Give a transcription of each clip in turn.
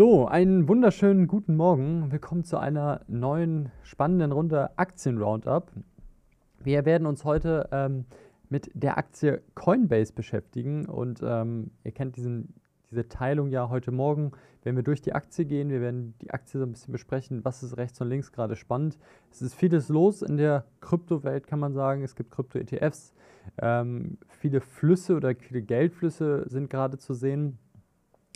So, einen wunderschönen guten Morgen. Willkommen zu einer neuen spannenden Runde Aktien-Roundup. Wir werden uns heute ähm, mit der Aktie Coinbase beschäftigen und ähm, ihr kennt diesen, diese Teilung ja heute Morgen. Wenn wir durch die Aktie gehen, wir werden die Aktie so ein bisschen besprechen, was ist rechts und links gerade spannend. Es ist vieles los in der Kryptowelt, kann man sagen. Es gibt Krypto-ETFs. Ähm, viele Flüsse oder viele Geldflüsse sind gerade zu sehen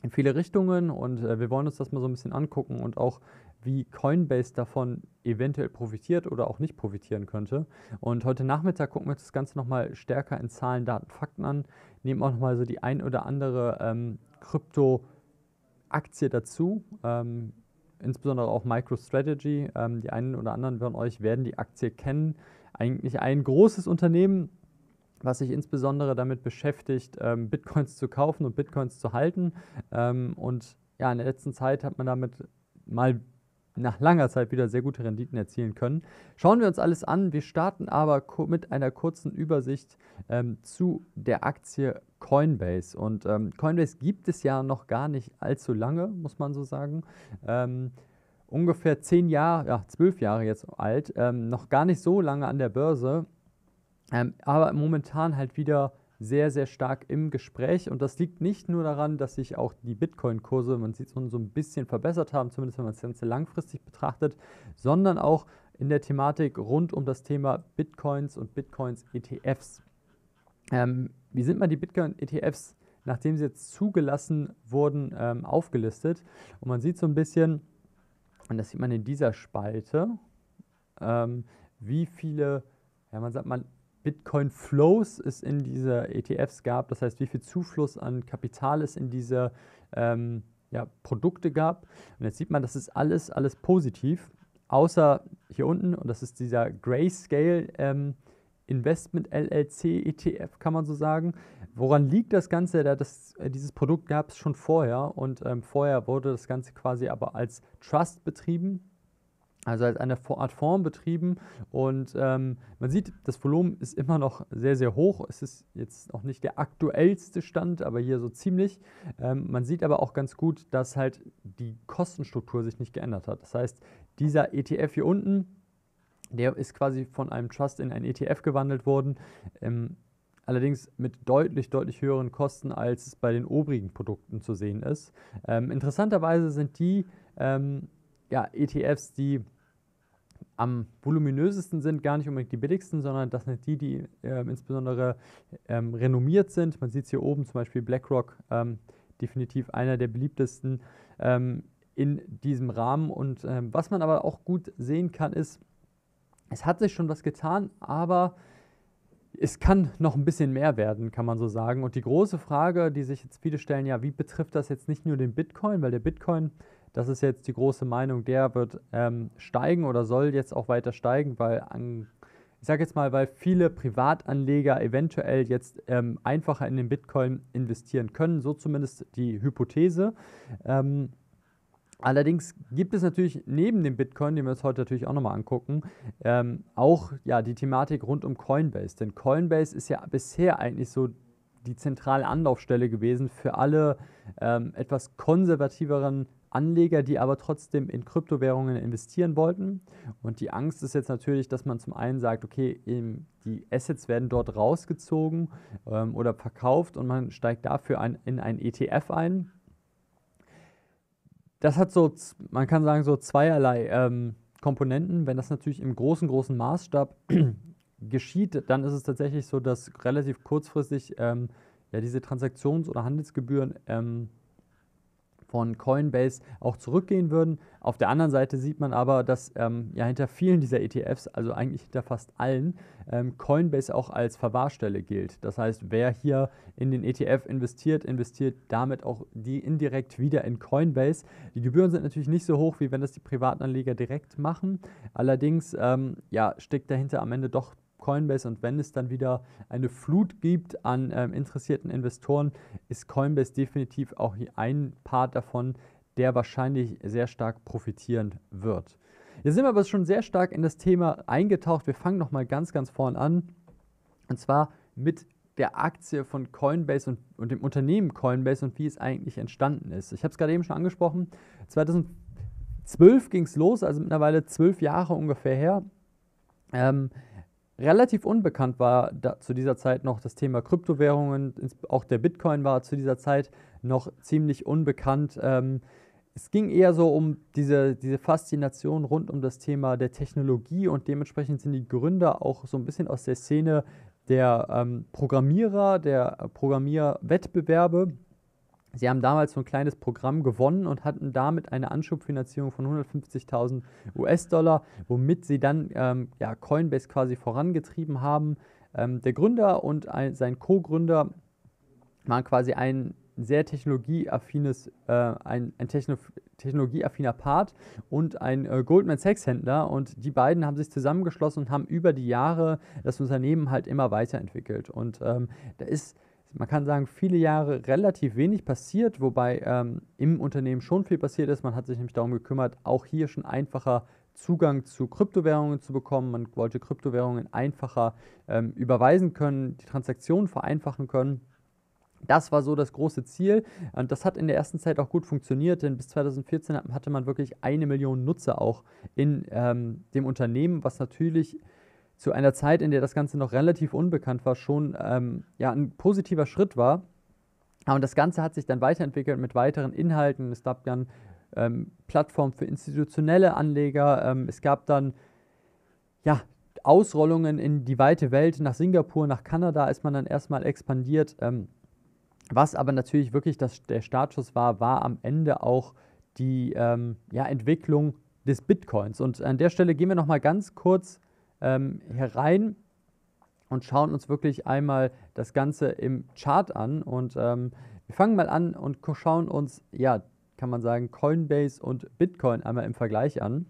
in viele Richtungen und äh, wir wollen uns das mal so ein bisschen angucken und auch wie Coinbase davon eventuell profitiert oder auch nicht profitieren könnte. Und heute Nachmittag gucken wir uns das Ganze nochmal stärker in Zahlen, Daten, Fakten an, nehmen auch nochmal so die ein oder andere ähm, Krypto-Aktie dazu, ähm, insbesondere auch MicroStrategy. Ähm, die einen oder anderen von euch werden die Aktie kennen. Eigentlich ein großes Unternehmen, was sich insbesondere damit beschäftigt, ähm, Bitcoins zu kaufen und Bitcoins zu halten. Ähm, und ja, in der letzten Zeit hat man damit mal nach langer Zeit wieder sehr gute Renditen erzielen können. Schauen wir uns alles an. Wir starten aber mit einer kurzen Übersicht ähm, zu der Aktie Coinbase. Und ähm, Coinbase gibt es ja noch gar nicht allzu lange, muss man so sagen. Ähm, ungefähr zehn Jahre, ja, zwölf Jahre jetzt alt, ähm, noch gar nicht so lange an der Börse. Ähm, aber momentan halt wieder sehr, sehr stark im Gespräch. Und das liegt nicht nur daran, dass sich auch die Bitcoin-Kurse, man sieht es so ein bisschen verbessert haben, zumindest wenn man das Ganze langfristig betrachtet, sondern auch in der Thematik rund um das Thema Bitcoins und Bitcoins-ETFs. Ähm, wie sind mal die Bitcoin-ETFs, nachdem sie jetzt zugelassen wurden, ähm, aufgelistet? Und man sieht so ein bisschen, und das sieht man in dieser Spalte, ähm, wie viele, ja, man sagt mal, Bitcoin Flows es in diese ETFs gab, das heißt, wie viel Zufluss an Kapital es in diese ähm, ja, Produkte gab. Und jetzt sieht man, das ist alles, alles positiv, außer hier unten, und das ist dieser Grayscale ähm, Investment LLC ETF, kann man so sagen. Woran liegt das Ganze? Das, äh, dieses Produkt gab es schon vorher und ähm, vorher wurde das Ganze quasi aber als Trust betrieben also als eine Art Form betrieben. Und ähm, man sieht, das Volumen ist immer noch sehr, sehr hoch. Es ist jetzt noch nicht der aktuellste Stand, aber hier so ziemlich. Ähm, man sieht aber auch ganz gut, dass halt die Kostenstruktur sich nicht geändert hat. Das heißt, dieser ETF hier unten, der ist quasi von einem Trust in ein ETF gewandelt worden. Ähm, allerdings mit deutlich, deutlich höheren Kosten, als es bei den obrigen Produkten zu sehen ist. Ähm, interessanterweise sind die ähm, ja, ETFs, die am voluminösesten sind, gar nicht unbedingt die billigsten, sondern das sind die, die äh, insbesondere ähm, renommiert sind. Man sieht es hier oben zum Beispiel BlackRock, ähm, definitiv einer der beliebtesten ähm, in diesem Rahmen. Und ähm, was man aber auch gut sehen kann, ist, es hat sich schon was getan, aber es kann noch ein bisschen mehr werden, kann man so sagen. Und die große Frage, die sich jetzt viele stellen, ja, wie betrifft das jetzt nicht nur den Bitcoin, weil der Bitcoin das ist jetzt die große Meinung, der wird ähm, steigen oder soll jetzt auch weiter steigen, weil an, ich sage jetzt mal, weil viele Privatanleger eventuell jetzt ähm, einfacher in den Bitcoin investieren können, so zumindest die Hypothese. Ähm, Allerdings gibt es natürlich neben dem Bitcoin, den wir uns heute natürlich auch nochmal angucken, ähm, auch ja, die Thematik rund um Coinbase. Denn Coinbase ist ja bisher eigentlich so die zentrale Anlaufstelle gewesen für alle ähm, etwas konservativeren Anleger, die aber trotzdem in Kryptowährungen investieren wollten. Und die Angst ist jetzt natürlich, dass man zum einen sagt, okay, die Assets werden dort rausgezogen ähm, oder verkauft und man steigt dafür ein, in ein ETF ein. Das hat so, man kann sagen, so zweierlei ähm, Komponenten. Wenn das natürlich im großen, großen Maßstab geschieht, dann ist es tatsächlich so, dass relativ kurzfristig ähm, ja, diese Transaktions- oder Handelsgebühren ähm, von Coinbase auch zurückgehen würden. Auf der anderen Seite sieht man aber, dass ähm, ja hinter vielen dieser ETFs, also eigentlich hinter fast allen, ähm, Coinbase auch als Verwahrstelle gilt. Das heißt, wer hier in den ETF investiert, investiert damit auch die indirekt wieder in Coinbase. Die Gebühren sind natürlich nicht so hoch, wie wenn das die Privatanleger direkt machen. Allerdings ähm, ja, steckt dahinter am Ende doch Coinbase und wenn es dann wieder eine Flut gibt an ähm, interessierten Investoren, ist Coinbase definitiv auch ein Part davon, der wahrscheinlich sehr stark profitieren wird. Jetzt sind wir aber schon sehr stark in das Thema eingetaucht. Wir fangen nochmal ganz, ganz vorn an. Und zwar mit der Aktie von Coinbase und, und dem Unternehmen Coinbase und wie es eigentlich entstanden ist. Ich habe es gerade eben schon angesprochen. 2012 ging es los, also mittlerweile zwölf Jahre ungefähr her. Ähm, relativ unbekannt war zu dieser Zeit noch das Thema Kryptowährungen. Auch der Bitcoin war zu dieser Zeit noch ziemlich unbekannt. Ähm, es ging eher so um diese, diese Faszination rund um das Thema der Technologie und dementsprechend sind die Gründer auch so ein bisschen aus der Szene der ähm, Programmierer, der Programmierwettbewerbe. Sie haben damals so ein kleines Programm gewonnen und hatten damit eine Anschubfinanzierung von 150.000 US-Dollar, womit sie dann ähm, ja, Coinbase quasi vorangetrieben haben. Ähm, der Gründer und ein, sein Co-Gründer waren quasi ein sehr technologieaffines, äh, ein, ein Techno technologieaffiner Part und ein äh, Goldman Sachs Händler und die beiden haben sich zusammengeschlossen und haben über die Jahre das Unternehmen halt immer weiterentwickelt und ähm, da ist man kann sagen, viele Jahre relativ wenig passiert, wobei ähm, im Unternehmen schon viel passiert ist. Man hat sich nämlich darum gekümmert, auch hier schon einfacher Zugang zu Kryptowährungen zu bekommen. Man wollte Kryptowährungen einfacher ähm, überweisen können, die Transaktionen vereinfachen können. Das war so das große Ziel und das hat in der ersten Zeit auch gut funktioniert, denn bis 2014 hatte man wirklich eine Million Nutzer auch in ähm, dem Unternehmen, was natürlich zu einer Zeit, in der das Ganze noch relativ unbekannt war, schon ähm, ja, ein positiver Schritt war. Und das Ganze hat sich dann weiterentwickelt mit weiteren Inhalten. Es gab dann ähm, Plattformen für institutionelle Anleger. Ähm, es gab dann ja, Ausrollungen in die weite Welt, nach Singapur, nach Kanada ist man dann erstmal expandiert. Ähm, was aber natürlich wirklich das, der Startschuss war, war am Ende auch die ähm, ja, Entwicklung des Bitcoins. Und an der Stelle gehen wir nochmal ganz kurz ähm, herein und schauen uns wirklich einmal das Ganze im Chart an. Und ähm, wir fangen mal an und schauen uns, ja, kann man sagen, Coinbase und Bitcoin einmal im Vergleich an.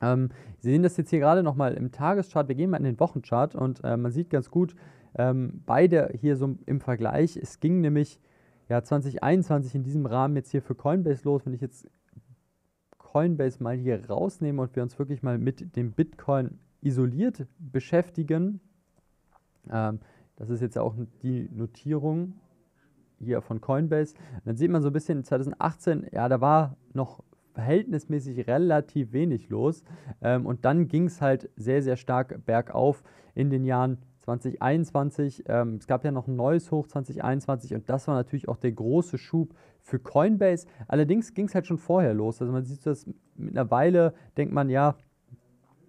Ähm, Sie sehen das jetzt hier gerade nochmal im Tageschart. Wir gehen mal in den Wochenchart und äh, man sieht ganz gut, ähm, beide hier so im Vergleich. Es ging nämlich ja 2021 in diesem Rahmen jetzt hier für Coinbase los. Wenn ich jetzt Coinbase mal hier rausnehme und wir uns wirklich mal mit dem Bitcoin isoliert beschäftigen, ähm, das ist jetzt auch die Notierung hier von Coinbase, dann sieht man so ein bisschen 2018, ja, da war noch verhältnismäßig relativ wenig los. Ähm, und dann ging es halt sehr, sehr stark bergauf in den Jahren 2021. Ähm, es gab ja noch ein neues Hoch 2021 und das war natürlich auch der große Schub für Coinbase. Allerdings ging es halt schon vorher los. Also man sieht das Weile, denkt man, ja,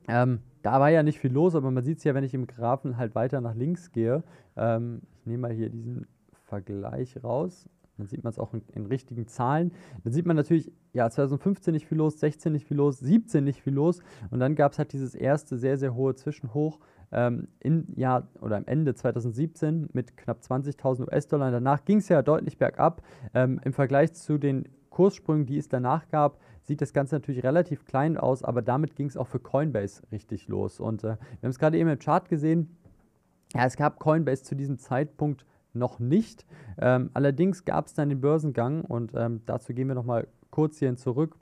ähm, da war ja nicht viel los, aber man sieht es ja, wenn ich im Graphen halt weiter nach links gehe. Ähm, ich nehme mal hier diesen Vergleich raus. Dann sieht man es auch in, in, richtigen Zahlen. Dann sieht man natürlich, ja, 2015 nicht viel los, 16 nicht viel los, 17 nicht viel los. Und dann gab es halt dieses erste sehr, sehr hohe Zwischenhoch ähm, im Jahr oder am Ende 2017 mit knapp 20.000 US-Dollar. Danach ging es ja deutlich bergab. Ähm, Im Vergleich zu den Kurssprüngen, die es danach gab, sieht das Ganze natürlich relativ klein aus, aber damit ging es auch für Coinbase richtig los. Und äh, wir haben es gerade eben im Chart gesehen. Ja, es gab Coinbase zu diesem Zeitpunkt noch nicht. Ähm, allerdings gab es dann den Börsengang und ähm, dazu gehen wir nochmal kurz hierhin zurück.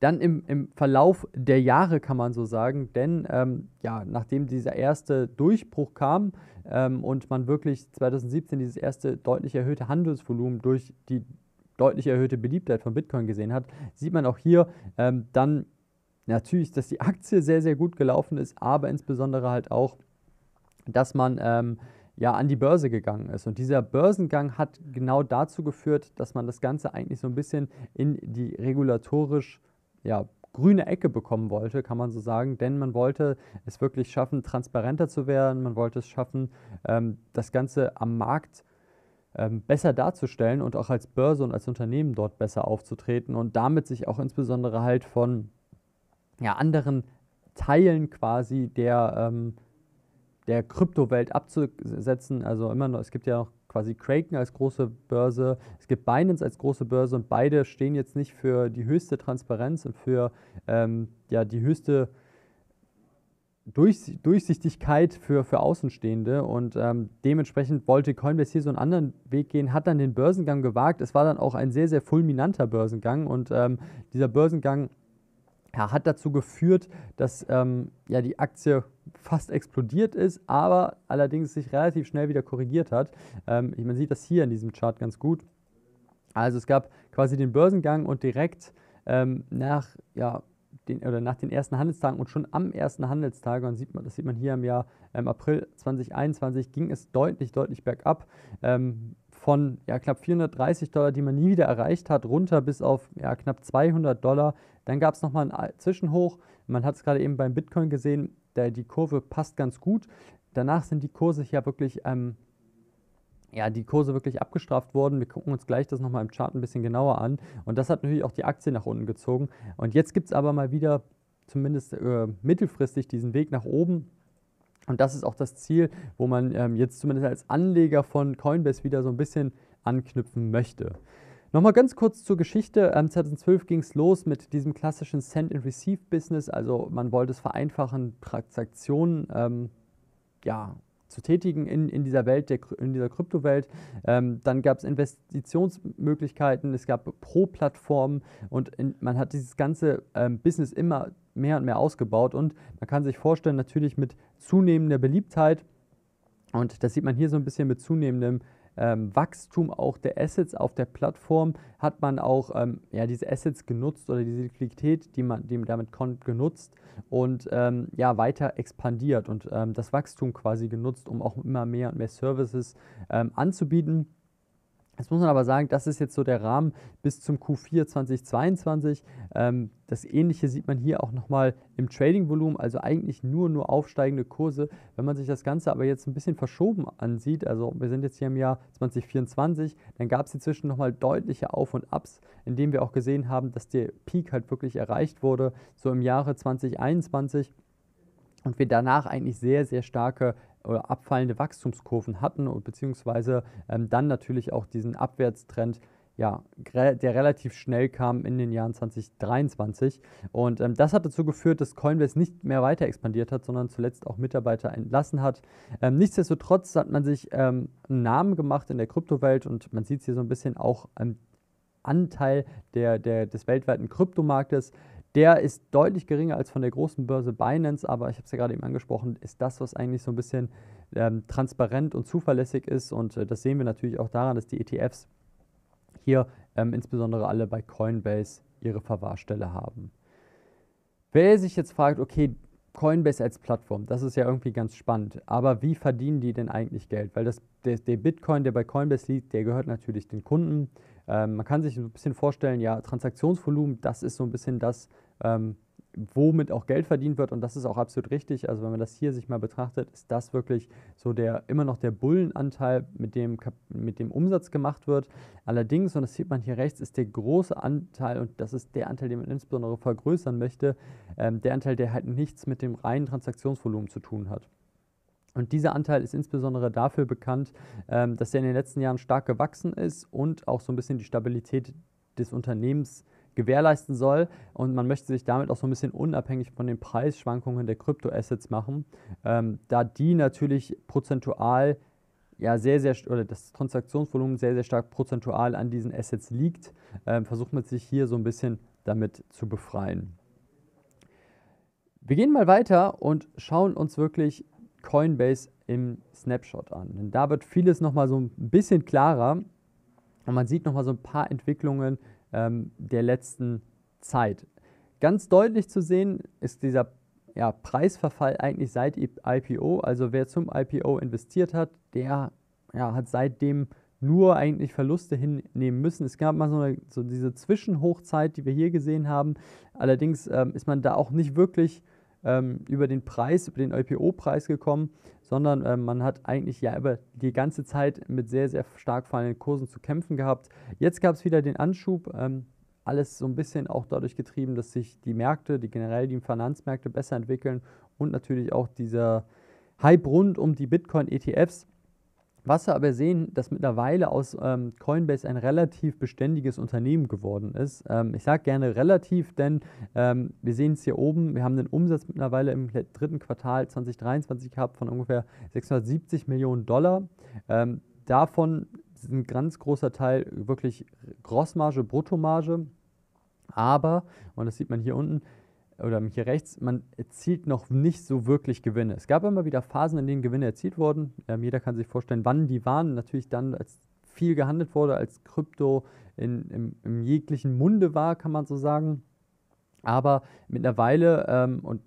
Dann im, im Verlauf der Jahre kann man so sagen, denn ähm, ja, nachdem dieser erste Durchbruch kam ähm, und man wirklich 2017 dieses erste deutlich erhöhte Handelsvolumen durch die deutlich erhöhte Beliebtheit von Bitcoin gesehen hat, sieht man auch hier ähm, dann natürlich, dass die Aktie sehr, sehr gut gelaufen ist, aber insbesondere halt auch, dass man ähm, ja an die Börse gegangen ist. Und dieser Börsengang hat genau dazu geführt, dass man das Ganze eigentlich so ein bisschen in die regulatorisch ja, grüne Ecke bekommen wollte, kann man so sagen, denn man wollte es wirklich schaffen, transparenter zu werden, man wollte es schaffen, ähm, das Ganze am Markt ähm, besser darzustellen und auch als Börse und als Unternehmen dort besser aufzutreten und damit sich auch insbesondere halt von ja, anderen Teilen quasi der, ähm, der Kryptowelt abzusetzen. Also immer noch, es gibt ja noch quasi Kraken als große Börse, es gibt Binance als große Börse und beide stehen jetzt nicht für die höchste Transparenz und für ähm, ja, die höchste Durchsichtigkeit für, für Außenstehende und ähm, dementsprechend wollte Coinbase hier so einen anderen Weg gehen, hat dann den Börsengang gewagt. Es war dann auch ein sehr, sehr fulminanter Börsengang und ähm, dieser Börsengang ja, hat dazu geführt, dass ähm, ja, die Aktie fast explodiert ist, aber allerdings sich relativ schnell wieder korrigiert hat. Ähm, man sieht das hier in diesem Chart ganz gut. Also es gab quasi den Börsengang und direkt ähm, nach, ja, den, oder nach den ersten Handelstagen und schon am ersten Handelstag, und sieht man, das sieht man hier im Jahr im April 2021, ging es deutlich, deutlich bergab. Ähm, von ja, knapp 430 Dollar, die man nie wieder erreicht hat, runter bis auf ja, knapp 200 Dollar. Dann gab es nochmal einen Zwischenhoch. Man hat es gerade eben beim Bitcoin gesehen, der, die Kurve passt ganz gut. Danach sind die Kurse hier wirklich, ähm, ja, die Kurse wirklich abgestraft worden. Wir gucken uns gleich das nochmal im Chart ein bisschen genauer an. Und das hat natürlich auch die Aktie nach unten gezogen. Und jetzt gibt es aber mal wieder, zumindest äh, mittelfristig, diesen Weg nach oben. Und das ist auch das Ziel, wo man ähm, jetzt zumindest als Anleger von Coinbase wieder so ein bisschen anknüpfen möchte. Nochmal ganz kurz zur Geschichte. Ähm, 2012 ging es los mit diesem klassischen Send-and-Receive-Business. Also man wollte es vereinfachen, Transaktionen ähm, ja, zu tätigen in, in dieser Welt, der, in dieser Kryptowelt. Ähm, dann gab es Investitionsmöglichkeiten, es gab Pro-Plattformen und in, man hat dieses ganze ähm, Business immer mehr und mehr ausgebaut und man kann sich vorstellen, natürlich mit zunehmender Beliebtheit und das sieht man hier so ein bisschen mit zunehmendem ähm, Wachstum auch der Assets auf der Plattform hat man auch ähm, ja, diese Assets genutzt oder diese Liquidität, die man die damit konnte, genutzt und ähm, ja, weiter expandiert und ähm, das Wachstum quasi genutzt, um auch immer mehr und mehr Services ähm, anzubieten. Jetzt muss man aber sagen, das ist jetzt so der Rahmen bis zum Q4 2022. Ähm, das Ähnliche sieht man hier auch nochmal im Trading-Volumen, also eigentlich nur, nur aufsteigende Kurse. Wenn man sich das Ganze aber jetzt ein bisschen verschoben ansieht, also wir sind jetzt hier im Jahr 2024, dann gab es inzwischen nochmal deutliche Auf- und Ups, indem wir auch gesehen haben, dass der Peak halt wirklich erreicht wurde, so im Jahre 2021 und wir danach eigentlich sehr, sehr starke oder abfallende Wachstumskurven hatten und beziehungsweise ähm, dann natürlich auch diesen Abwärtstrend ja, der relativ schnell kam in den Jahren 2023. Und ähm, das hat dazu geführt, dass Coinbase nicht mehr weiter expandiert hat, sondern zuletzt auch Mitarbeiter entlassen hat. Ähm, nichtsdestotrotz hat man sich ähm, einen Namen gemacht in der Kryptowelt und man sieht es hier so ein bisschen auch am Anteil der, der, des weltweiten Kryptomarktes. Der ist deutlich geringer als von der großen Börse Binance, aber ich habe es ja gerade eben angesprochen, ist das, was eigentlich so ein bisschen ähm, transparent und zuverlässig ist. Und äh, das sehen wir natürlich auch daran, dass die ETFs hier ähm, insbesondere alle bei Coinbase ihre Verwahrstelle haben. Wer sich jetzt fragt, okay, Coinbase als Plattform, das ist ja irgendwie ganz spannend, aber wie verdienen die denn eigentlich Geld? Weil das, der, der Bitcoin, der bei Coinbase liegt, der gehört natürlich den Kunden. Ähm, man kann sich ein bisschen vorstellen, ja, Transaktionsvolumen, das ist so ein bisschen das, ähm, womit auch Geld verdient wird und das ist auch absolut richtig. Also wenn man das hier sich mal betrachtet, ist das wirklich so der immer noch der Bullenanteil, mit dem, mit dem Umsatz gemacht wird. Allerdings, und das sieht man hier rechts, ist der große Anteil, und das ist der Anteil, den man insbesondere vergrößern möchte, ähm, der Anteil, der halt nichts mit dem reinen Transaktionsvolumen zu tun hat. Und dieser Anteil ist insbesondere dafür bekannt, ähm, dass er in den letzten Jahren stark gewachsen ist und auch so ein bisschen die Stabilität des Unternehmens gewährleisten soll. Und man möchte sich damit auch so ein bisschen unabhängig von den Preisschwankungen der Kryptoassets machen, ähm, da die natürlich prozentual ja sehr, sehr, oder das Transaktionsvolumen sehr, sehr stark prozentual an diesen Assets liegt, ähm, versucht man sich hier so ein bisschen damit zu befreien. Wir gehen mal weiter und schauen uns wirklich Coinbase im Snapshot an. Denn da wird vieles nochmal so ein bisschen klarer und man sieht nochmal so ein paar Entwicklungen ähm, der letzten Zeit. Ganz deutlich zu sehen ist dieser ja, Preisverfall eigentlich seit IPO. Also wer zum IPO investiert hat, der ja, hat seitdem nur eigentlich Verluste hinnehmen müssen. Es gab mal so, eine, so diese Zwischenhochzeit, die wir hier gesehen haben. Allerdings ähm, ist man da auch nicht wirklich über den Preis, über den IPO-Preis gekommen, sondern ähm, man hat eigentlich ja über die ganze Zeit mit sehr, sehr stark fallenden Kursen zu kämpfen gehabt. Jetzt gab es wieder den Anschub. Ähm, alles so ein bisschen auch dadurch getrieben, dass sich die Märkte, die generell die Finanzmärkte besser entwickeln und natürlich auch dieser Hype rund um die Bitcoin-ETFs. Was wir aber sehen, dass mittlerweile aus ähm, Coinbase ein relativ beständiges Unternehmen geworden ist. Ähm, ich sage gerne relativ, denn ähm, wir sehen es hier oben, wir haben einen Umsatz mittlerweile im dritten Quartal 2023 gehabt von ungefähr 670 Millionen Dollar. Ähm, davon ist ein ganz großer Teil wirklich Grossmarge, Bruttomarge. Aber, und das sieht man hier unten, oder hier rechts, man erzielt noch nicht so wirklich Gewinne. Es gab immer wieder Phasen, in denen Gewinne erzielt wurden. Ähm, jeder kann sich vorstellen, wann die waren. Natürlich dann, als viel gehandelt wurde, als Krypto in, im, im jeglichen Munde war, kann man so sagen. Aber mittlerweile, ähm, und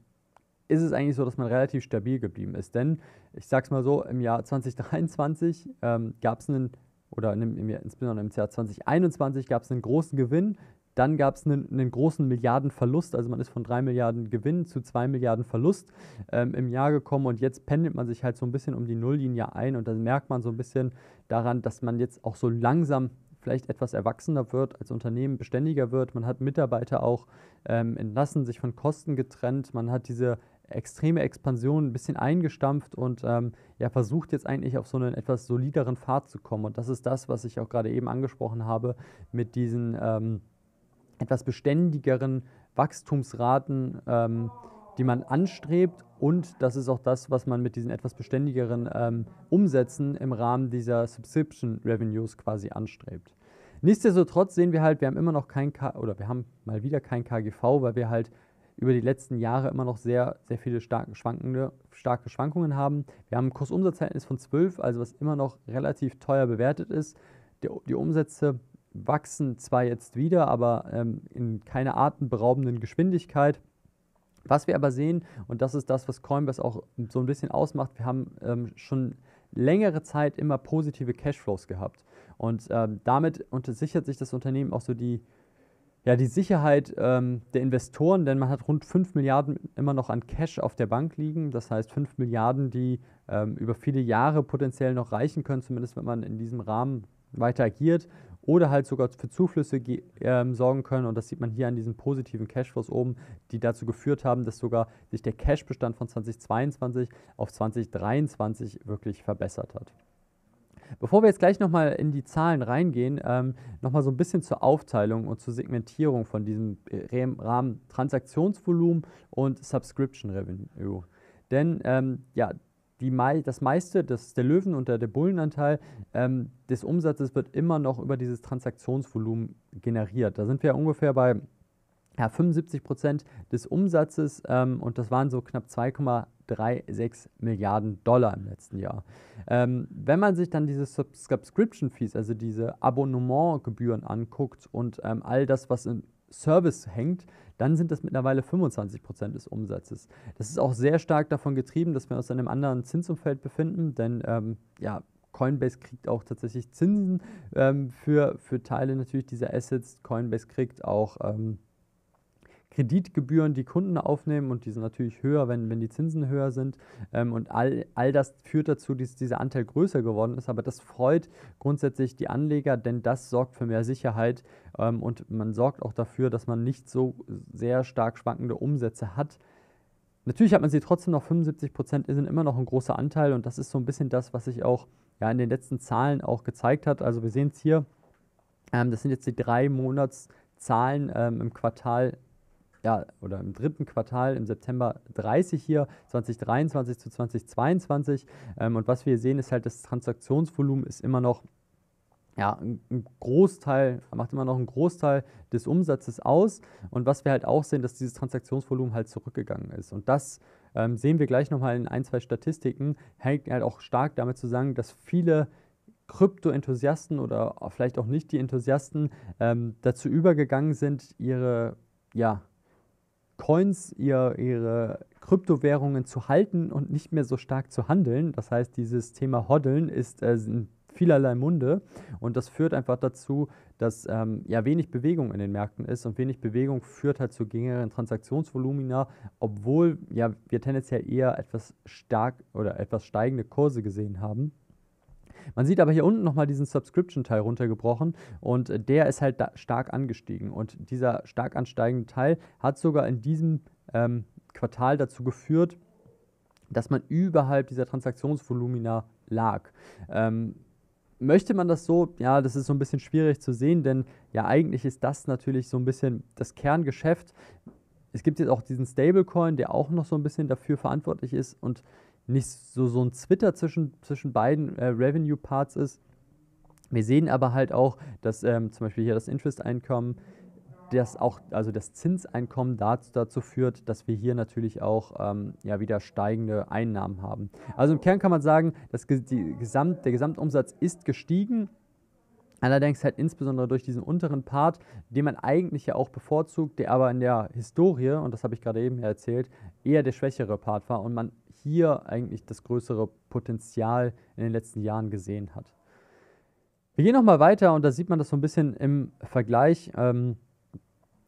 ist es eigentlich so, dass man relativ stabil geblieben ist. Denn ich sage es mal so, im Jahr 2023 ähm, gab es einen, oder in, im, insbesondere im Jahr 2021 gab es einen großen Gewinn dann gab es einen, großen Milliardenverlust, also man ist von 3 Milliarden Gewinn zu 2 Milliarden Verlust ähm, im Jahr gekommen und jetzt pendelt man sich halt so ein bisschen um die Nulllinie ein und dann merkt man so ein bisschen daran, dass man jetzt auch so langsam vielleicht etwas erwachsener wird, als Unternehmen beständiger wird. Man hat Mitarbeiter auch ähm, entlassen, sich von Kosten getrennt, man hat diese extreme Expansion ein bisschen eingestampft und ähm, ja, versucht jetzt eigentlich auf so einen etwas solideren Pfad zu kommen. Und das ist das, was ich auch gerade eben angesprochen habe mit diesen ähm, etwas beständigeren Wachstumsraten, ähm, die man anstrebt. Und das ist auch das, was man mit diesen etwas beständigeren ähm, Umsätzen im Rahmen dieser Subscription Revenues quasi anstrebt. Nichtsdestotrotz sehen wir halt, wir haben immer noch kein K oder wir haben mal wieder kein KGV, weil wir halt über die letzten Jahre immer noch sehr, sehr viele starke, schwankende, starke Schwankungen haben. Wir haben ein Kursumsatzverhältnis von 12, also was immer noch relativ teuer bewertet ist. Die, die Umsätze wachsen zwar jetzt wieder, aber ähm, in keiner atemberaubenden Geschwindigkeit. Was wir aber sehen, und das ist das, was Coinbase auch so ein bisschen ausmacht, wir haben ähm, schon längere Zeit immer positive Cashflows gehabt. Und ähm, damit untersichert sich das Unternehmen auch so die, ja, die Sicherheit ähm, der Investoren, denn man hat rund 5 Milliarden immer noch an Cash auf der Bank liegen. Das heißt 5 Milliarden, die ähm, über viele Jahre potenziell noch reichen können, zumindest wenn man in diesem Rahmen weiter agiert oder halt sogar für Zuflüsse äh, sorgen können. Und das sieht man hier an diesen positiven Cashflows oben, die dazu geführt haben, dass sogar sich der Cashbestand von 2022 auf 2023 wirklich verbessert hat. Bevor wir jetzt gleich nochmal in die Zahlen reingehen, ähm, nochmal so ein bisschen zur Aufteilung und zur Segmentierung von diesem äh, Rahmen Transaktionsvolumen und Subscription Revenue. Denn ähm, ja, die, das meiste, das der Löwen- und der, der Bullenanteil ähm, des Umsatzes wird immer noch über dieses Transaktionsvolumen generiert. Da sind wir ungefähr bei ja, 75 Prozent des Umsatzes ähm, und das waren so knapp 2,36 Milliarden Dollar im letzten Jahr. Ähm, wenn man sich dann diese Subscription Fees, also diese Abonnementgebühren anguckt und ähm, all das, was im Service hängt, dann sind das mittlerweile 25 Prozent des Umsatzes. Das ist auch sehr stark davon getrieben, dass wir uns in einem anderen Zinsumfeld befinden, denn ähm, ja, Coinbase kriegt auch tatsächlich Zinsen ähm, für, für Teile natürlich dieser Assets. Coinbase kriegt auch ähm, Kreditgebühren, die Kunden aufnehmen und die sind natürlich höher, wenn, wenn die Zinsen höher sind. Ähm, und all, all das führt dazu, dass dieser Anteil größer geworden ist. Aber das freut grundsätzlich die Anleger, denn das sorgt für mehr Sicherheit ähm, und man sorgt auch dafür, dass man nicht so sehr stark schwankende Umsätze hat. Natürlich hat man sie trotzdem noch 75 Prozent, sind immer noch ein großer Anteil und das ist so ein bisschen das, was sich auch ja, in den letzten Zahlen auch gezeigt hat. Also wir sehen es hier, ähm, das sind jetzt die drei Monatszahlen ähm, im Quartal ja, oder im dritten Quartal im September 30 hier, 2023 zu 2022. Ähm, und was wir hier sehen, ist halt, das Transaktionsvolumen ist immer noch ja, ein Großteil, macht immer noch einen Großteil des Umsatzes aus. Und was wir halt auch sehen, dass dieses Transaktionsvolumen halt zurückgegangen ist. Und das ähm, sehen wir gleich nochmal in ein, zwei Statistiken, hängt halt auch stark damit zusammen, dass viele Krypto-Enthusiasten oder vielleicht auch nicht die Enthusiasten ähm, dazu übergegangen sind, ihre ja, Coins, ihr, ihre Kryptowährungen zu halten und nicht mehr so stark zu handeln. Das heißt, dieses Thema Hoddeln ist äh, in vielerlei Munde und das führt einfach dazu, dass ähm, ja wenig Bewegung in den Märkten ist und wenig Bewegung führt halt zu geringeren Transaktionsvolumina, obwohl ja wir tendenziell eher etwas stark oder etwas steigende Kurse gesehen haben. Man sieht aber hier unten nochmal diesen Subscription-Teil runtergebrochen und der ist halt stark angestiegen. Und dieser stark ansteigende Teil hat sogar in diesem ähm, Quartal dazu geführt, dass man überhalb dieser Transaktionsvolumina lag. Ähm, möchte man das so? Ja, das ist so ein bisschen schwierig zu sehen, denn ja, eigentlich ist das natürlich so ein bisschen das Kerngeschäft. Es gibt jetzt auch diesen Stablecoin, der auch noch so ein bisschen dafür verantwortlich ist und nicht so, so ein Twitter zwischen, zwischen beiden äh, Revenue-Parts ist. Wir sehen aber halt auch, dass ähm, zum Beispiel hier das Interest-Einkommen das auch, also das Zinseinkommen dazu, dazu führt, dass wir hier natürlich auch ähm, ja, wieder steigende Einnahmen haben. Also im Kern kann man sagen, dass die Gesamt, der Gesamtumsatz ist gestiegen. Allerdings halt insbesondere durch diesen unteren Part, den man eigentlich ja auch bevorzugt, der aber in der Historie, und das habe ich gerade eben erzählt, eher der schwächere Part war und man hier eigentlich das größere Potenzial in den letzten Jahren gesehen hat. Wir gehen nochmal weiter und da sieht man das so ein bisschen im Vergleich. Ähm,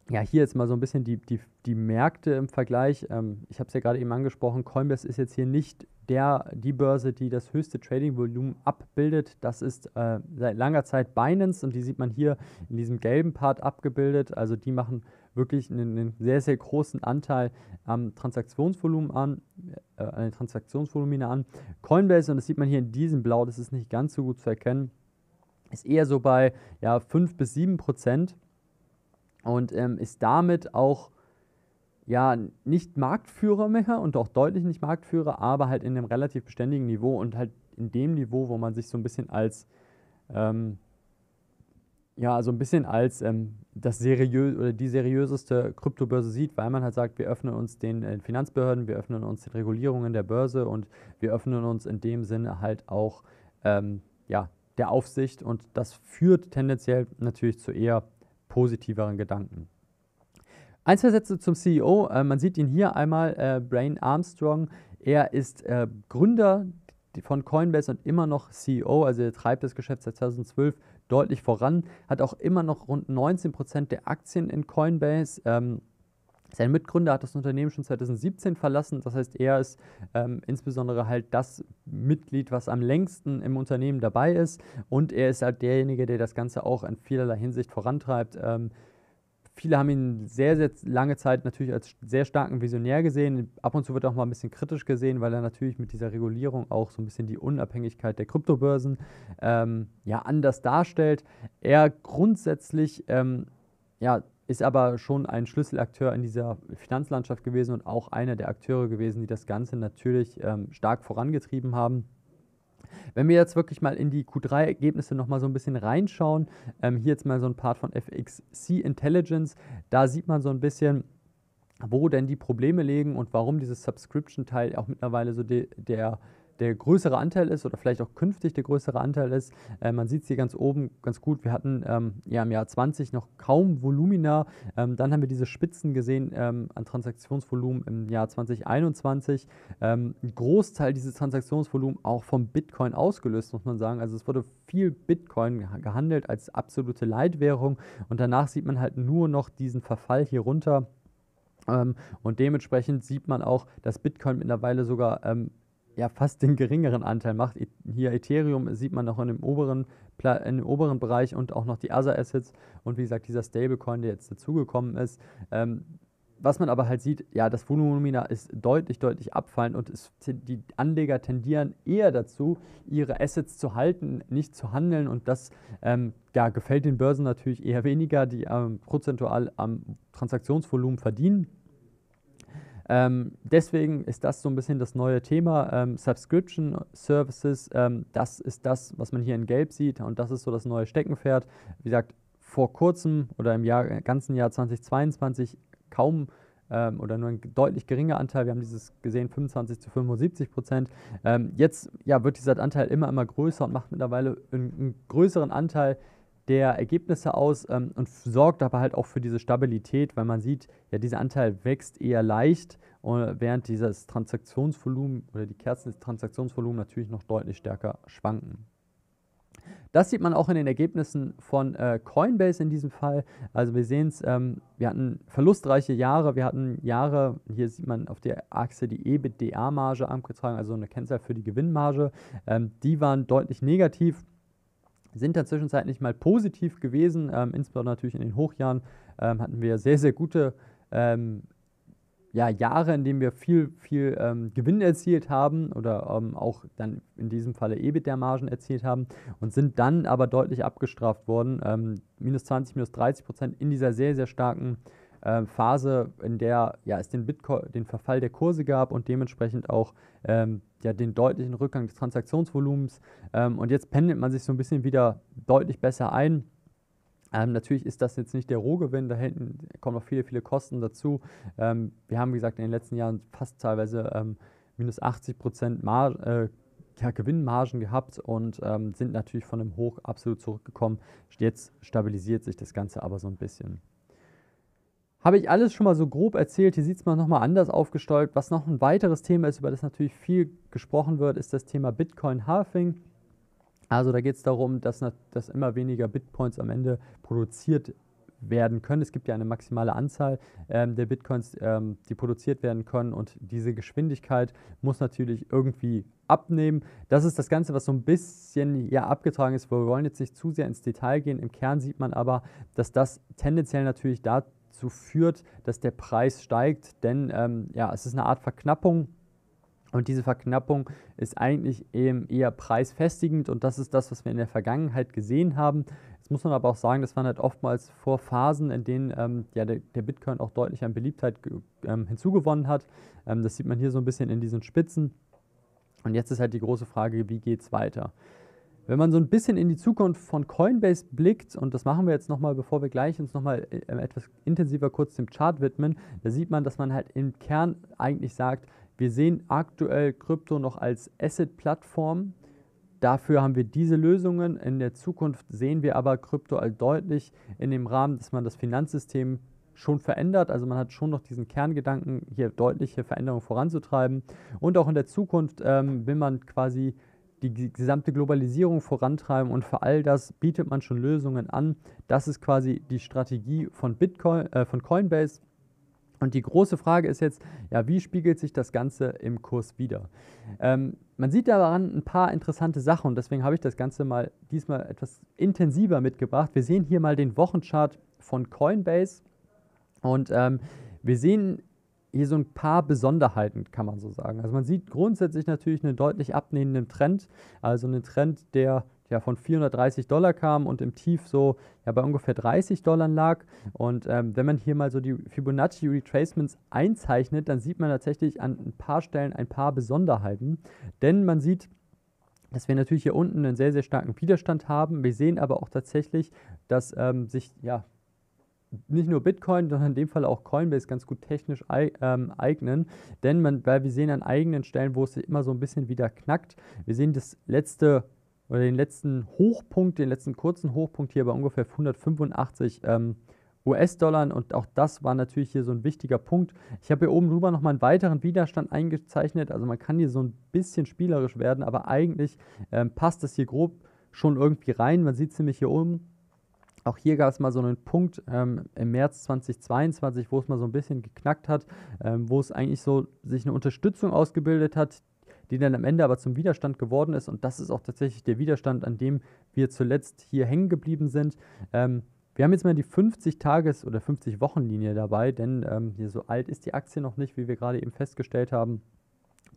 ja, hier jetzt mal so ein bisschen die, die, die Märkte im Vergleich. Ähm, ich habe es ja gerade eben angesprochen, Coinbase ist jetzt hier nicht der, die Börse, die das höchste Trading-Volumen abbildet. Das ist äh, seit langer Zeit Binance und die sieht man hier in diesem gelben Part abgebildet. Also die machen wirklich einen, einen sehr, sehr großen Anteil am Transaktionsvolumen an, äh, an den Transaktionsvolumina an. Coinbase, und das sieht man hier in diesem Blau, das ist nicht ganz so gut zu erkennen, ist eher so bei ja, 5 bis 7 Prozent und ähm, ist damit auch ja nicht Marktführer mehr und auch deutlich nicht Marktführer, aber halt in einem relativ beständigen Niveau und halt in dem Niveau, wo man sich so ein bisschen als ähm, ja, so ein bisschen als ähm, das seriös oder die seriöseste Kryptobörse sieht, weil man halt sagt, wir öffnen uns den äh, Finanzbehörden, wir öffnen uns den Regulierungen der Börse und wir öffnen uns in dem Sinne halt auch ähm, ja, der Aufsicht und das führt tendenziell natürlich zu eher positiveren Gedanken. Ein, zwei Sätze zum CEO. Äh, man sieht ihn hier einmal, äh, Brain Armstrong. Er ist äh, Gründer von Coinbase und immer noch CEO, also er treibt das Geschäft seit 2012 deutlich voran, hat auch immer noch rund 19% der Aktien in Coinbase. Ähm, sein Mitgründer hat das Unternehmen schon 2017 verlassen. Das heißt, er ist ähm, insbesondere halt das Mitglied, was am längsten im Unternehmen dabei ist. Und er ist halt derjenige, der das Ganze auch in vielerlei Hinsicht vorantreibt. Ähm, viele haben ihn sehr, sehr lange Zeit natürlich als sehr starken Visionär gesehen. Ab und zu wird auch mal ein bisschen kritisch gesehen, weil er natürlich mit dieser Regulierung auch so ein bisschen die Unabhängigkeit der Kryptobörsen ähm, ja, anders darstellt. Er grundsätzlich ähm, ja, ist aber schon ein Schlüsselakteur in dieser Finanzlandschaft gewesen und auch einer der Akteure gewesen, die das Ganze natürlich ähm, stark vorangetrieben haben. Wenn wir jetzt wirklich mal in die Q3-Ergebnisse nochmal so ein bisschen reinschauen, ähm, hier jetzt mal so ein Part von FXC Intelligence, da sieht man so ein bisschen, wo denn die Probleme liegen und warum dieses Subscription-Teil auch mittlerweile so de, der der größere Anteil ist oder vielleicht auch künftig der größere Anteil ist. Äh, man sieht es hier ganz oben ganz gut. Wir hatten ähm, ja im Jahr 20 noch kaum Volumina. Ähm, dann haben wir diese Spitzen gesehen ähm, an Transaktionsvolumen im Jahr 2021. Ähm, ein Großteil dieses Transaktionsvolumens auch vom Bitcoin ausgelöst, muss man sagen. Also es wurde viel Bitcoin gehandelt als absolute Leitwährung und danach sieht man halt nur noch diesen Verfall hier runter. Ähm, und dementsprechend sieht man auch, dass Bitcoin mittlerweile sogar ähm, ja fast den geringeren Anteil macht. Hier Ethereum sieht man noch in dem oberen, in dem oberen Bereich und auch noch die Other Assets und wie gesagt dieser Stablecoin, der jetzt dazugekommen ist. Ähm, was man aber halt sieht, ja, das Volumina ist deutlich, deutlich abfallend und es, die Anleger tendieren eher dazu, ihre Assets zu halten, nicht zu handeln und das ähm, ja, gefällt den Börsen natürlich eher weniger, die ähm, prozentual am Transaktionsvolumen verdienen. Ähm, deswegen ist das so ein bisschen das neue Thema. Ähm, Subscription Services, ähm, das ist das, was man hier in Gelb sieht und das ist so das neue Steckenpferd. Wie gesagt, vor kurzem oder im Jahr, ganzen Jahr 2022 kaum ähm, oder nur ein deutlich geringer Anteil. Wir haben dieses gesehen 25 zu 75 Prozent. Ähm, jetzt ja, wird dieser Anteil immer, immer größer und macht mittlerweile einen, einen größeren Anteil der Ergebnisse aus ähm, und sorgt aber halt auch für diese Stabilität, weil man sieht, ja, dieser Anteil wächst eher leicht, äh, während dieses Transaktionsvolumen oder die Kerzen des Transaktionsvolumens natürlich noch deutlich stärker schwanken. Das sieht man auch in den Ergebnissen von äh, Coinbase in diesem Fall. Also wir sehen es, ähm, wir hatten verlustreiche Jahre, wir hatten Jahre, hier sieht man auf der Achse die EBITDA-Marge angetragen, also eine Kennzahl für die Gewinnmarge. Ähm, die waren deutlich negativ sind da zwischenzeitlich mal positiv gewesen. Ähm, insbesondere natürlich in den Hochjahren ähm, hatten wir sehr, sehr gute ähm, ja, Jahre, in denen wir viel, viel ähm, Gewinn erzielt haben oder ähm, auch dann in diesem Falle EBITDA-Margen erzielt haben und sind dann aber deutlich abgestraft worden. Ähm, minus 20, minus 30 Prozent in dieser sehr, sehr starken äh, Phase, in der ja, es den, Bitcoin, den Verfall der Kurse gab und dementsprechend auch ähm, ja, den deutlichen Rückgang des Transaktionsvolumens. Ähm, und jetzt pendelt man sich so ein bisschen wieder deutlich besser ein. Ähm, natürlich ist das jetzt nicht der Rohgewinn, da hinten kommen noch viele, viele Kosten dazu. Ähm, wir haben, wie gesagt, in den letzten Jahren fast teilweise ähm, minus 80 Prozent äh, ja, Gewinnmargen gehabt und ähm, sind natürlich von dem Hoch absolut zurückgekommen. Jetzt stabilisiert sich das Ganze aber so ein bisschen. Habe ich alles schon mal so grob erzählt. Hier sieht es mal nochmal anders aufgestellt. Was noch ein weiteres Thema ist, über das natürlich viel gesprochen wird, ist das Thema Bitcoin Halving. Also da geht es darum, dass, dass immer weniger Bitcoins am Ende produziert werden können. Es gibt ja eine maximale Anzahl ähm, der Bitcoins, ähm, die produziert werden können und diese Geschwindigkeit muss natürlich irgendwie abnehmen. Das ist das Ganze, was so ein bisschen hier abgetragen ist. Wir wollen jetzt nicht zu sehr ins Detail gehen. Im Kern sieht man aber, dass das tendenziell natürlich dazu führt, dass der Preis steigt, denn ähm, ja, es ist eine Art Verknappung und diese Verknappung ist eigentlich eben eher preisfestigend und das ist das, was wir in der Vergangenheit gesehen haben. Jetzt muss man aber auch sagen, das waren halt oftmals vor Phasen, in denen ähm, ja, der, der, Bitcoin auch deutlich an Beliebtheit ähm, hinzugewonnen hat. Ähm, das sieht man hier so ein bisschen in diesen Spitzen. Und jetzt ist halt die große Frage, wie geht es weiter? Wenn man so ein bisschen in die Zukunft von Coinbase blickt, und das machen wir jetzt nochmal, bevor wir gleich uns nochmal äh, etwas intensiver kurz dem Chart widmen, da sieht man, dass man halt im Kern eigentlich sagt, wir sehen aktuell Krypto noch als Asset-Plattform. Dafür haben wir diese Lösungen. In der Zukunft sehen wir aber Krypto als deutlich in dem Rahmen, dass man das Finanzsystem schon verändert. Also man hat schon noch diesen Kerngedanken, hier deutliche Veränderungen voranzutreiben. Und auch in der Zukunft ähm, will man quasi die gesamte Globalisierung vorantreiben und für all das bietet man schon Lösungen an. Das ist quasi die Strategie von Bitcoin, äh, von Coinbase. Und die große Frage ist jetzt, ja, wie spiegelt sich das Ganze im Kurs wieder? Ähm, man sieht daran ein paar interessante Sachen und deswegen habe ich das Ganze mal diesmal etwas intensiver mitgebracht. Wir sehen hier mal den Wochenchart von Coinbase und ähm, wir sehen hier so ein paar Besonderheiten, kann man so sagen. Also man sieht grundsätzlich natürlich einen deutlich abnehmenden Trend, also einen Trend, der ja von 430 Dollar kam und im Tief so ja, bei ungefähr 30 Dollar lag. Und ähm, wenn man hier mal so die Fibonacci Retracements einzeichnet, dann sieht man tatsächlich an ein paar Stellen ein paar Besonderheiten. Denn man sieht, dass wir natürlich hier unten einen sehr, sehr starken Widerstand haben. Wir sehen aber auch tatsächlich, dass ähm, sich ja nicht nur Bitcoin, sondern in dem Fall auch Coinbase ganz gut technisch ähm, eignen. Denn man, weil wir sehen an eigenen Stellen, wo es immer so ein bisschen wieder knackt. Wir sehen das letzte oder den letzten Hochpunkt, den letzten kurzen Hochpunkt hier bei ungefähr 185 ähm, US-Dollar und auch das war natürlich hier so ein wichtiger Punkt. Ich habe hier oben drüber nochmal einen weiteren Widerstand eingezeichnet, also man kann hier so ein bisschen spielerisch werden, aber eigentlich ähm, passt das hier grob schon irgendwie rein. Man sieht es nämlich hier oben. Auch hier gab es mal so einen Punkt ähm, im März 2022, wo es mal so ein bisschen geknackt hat, ähm, wo es eigentlich so sich eine Unterstützung ausgebildet hat, die dann am Ende aber zum Widerstand geworden ist. Und das ist auch tatsächlich der Widerstand, an dem wir zuletzt hier hängen geblieben sind. Ähm, wir haben jetzt mal die 50-Tages- oder 50-Wochen-Linie dabei, denn ähm, hier so alt ist die Aktie noch nicht, wie wir gerade eben festgestellt haben,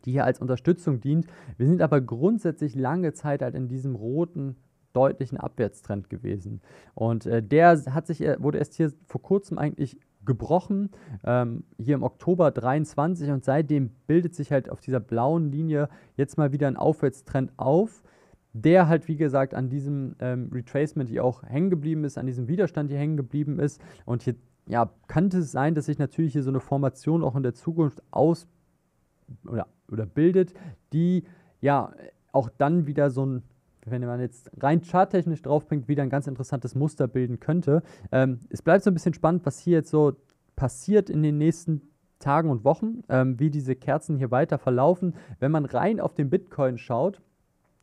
die hier als Unterstützung dient. Wir sind aber grundsätzlich lange Zeit halt in diesem roten deutlichen Abwärtstrend gewesen. Und äh, der hat sich, wurde erst hier vor kurzem eigentlich gebrochen, ähm, hier im Oktober 23 und seitdem bildet sich halt auf dieser blauen Linie jetzt mal wieder ein Aufwärtstrend auf, der halt wie gesagt an diesem ähm, Retracement hier auch hängen geblieben ist, an diesem Widerstand hier hängen geblieben ist und hier ja, könnte es sein, dass sich natürlich hier so eine Formation auch in der Zukunft aus oder, oder bildet, die ja auch dann wieder so ein wenn man jetzt rein charttechnisch draufbringt, wieder ein ganz interessantes Muster bilden könnte. Ähm, es bleibt so ein bisschen spannend, was hier jetzt so passiert in den nächsten Tagen und Wochen, ähm, wie diese Kerzen hier weiter verlaufen. Wenn man rein auf den Bitcoin schaut,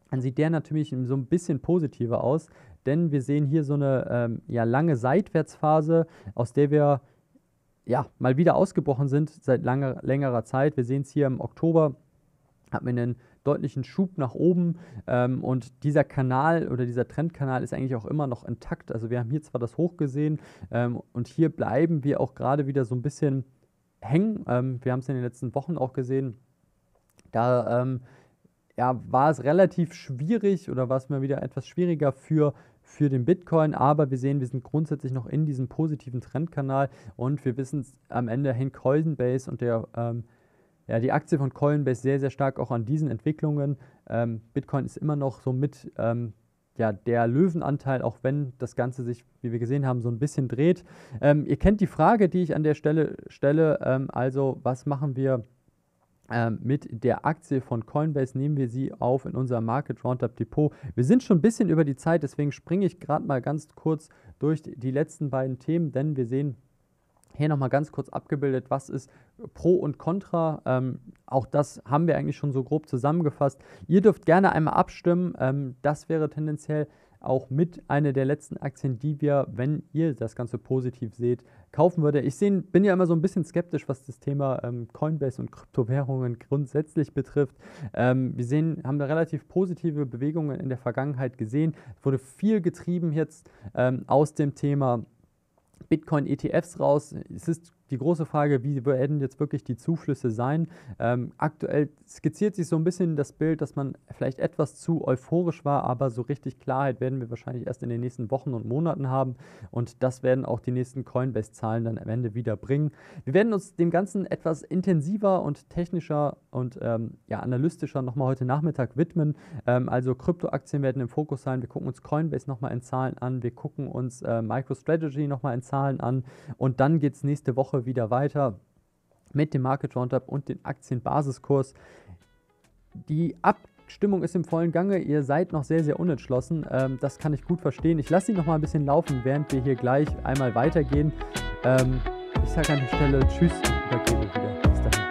dann sieht der natürlich so ein bisschen positiver aus, denn wir sehen hier so eine ähm, ja, lange Seitwärtsphase, aus der wir ja, mal wieder ausgebrochen sind seit langer, längerer Zeit. Wir sehen es hier im Oktober, hat man einen deutlichen Schub nach oben ähm, und dieser Kanal oder dieser Trendkanal ist eigentlich auch immer noch intakt. Also wir haben hier zwar das Hoch gesehen ähm, und hier bleiben wir auch gerade wieder so ein bisschen hängen. Ähm, wir haben es in den letzten Wochen auch gesehen. Da ähm, ja, war es relativ schwierig oder war es mal wieder etwas schwieriger für für den Bitcoin, aber wir sehen, wir sind grundsätzlich noch in diesem positiven Trendkanal und wir wissen am Ende hängt Coinbase und der ähm, ja, die Aktie von Coinbase sehr, sehr stark auch an diesen Entwicklungen. Ähm, Bitcoin ist immer noch so mit ähm, ja, der Löwenanteil, auch wenn das Ganze sich, wie wir gesehen haben, so ein bisschen dreht. Ähm, ihr kennt die Frage, die ich an der Stelle stelle, ähm, also was machen wir ähm, mit der Aktie von Coinbase nehmen wir sie auf in unser Market Roundup Depot. Wir sind schon ein bisschen über die Zeit, deswegen springe ich gerade mal ganz kurz durch die letzten beiden Themen, denn wir sehen hier nochmal ganz kurz abgebildet, was ist Pro und Contra. Ähm, auch das haben wir eigentlich schon so grob zusammengefasst. Ihr dürft gerne einmal abstimmen. Ähm, das wäre tendenziell auch mit einer der letzten Aktien, die wir, wenn ihr das Ganze positiv seht, kaufen würde. Ich sehen, bin ja immer so ein bisschen skeptisch, was das Thema ähm, Coinbase und Kryptowährungen grundsätzlich betrifft. Ähm, wir sehen, haben da relativ positive Bewegungen in der Vergangenheit gesehen. Es wurde viel getrieben jetzt ähm, aus dem Thema Bitcoin-ETFs raus. Es ist die große Frage, wie werden jetzt wirklich die Zuflüsse sein? Ähm, aktuell skizziert sich so ein bisschen das Bild, dass man vielleicht etwas zu euphorisch war, aber so richtig Klarheit werden wir wahrscheinlich erst in den nächsten Wochen und Monaten haben und das werden auch die nächsten Coinbase-Zahlen dann am Ende wieder bringen. Wir werden uns dem Ganzen etwas intensiver und technischer und ähm, ja, analytischer nochmal heute Nachmittag widmen. Ähm, also Kryptoaktien werden im Fokus sein. Wir gucken uns Coinbase nochmal in Zahlen an. Wir gucken uns äh, MicroStrategy nochmal in Zahlen an und dann geht es nächste Woche Wieder weiter mit dem Market Roundup und dem Aktienbasiskurs. Die Abstimmung ist im vollen Gange. Ihr seid noch sehr, sehr unentschlossen. Ähm, das kann ich gut verstehen. Ich lasse sie noch mal ein bisschen laufen, während wir hier gleich einmal weitergehen. Ähm, ich sage an der Stelle Tschüss und übergebe wieder. Bis dahin.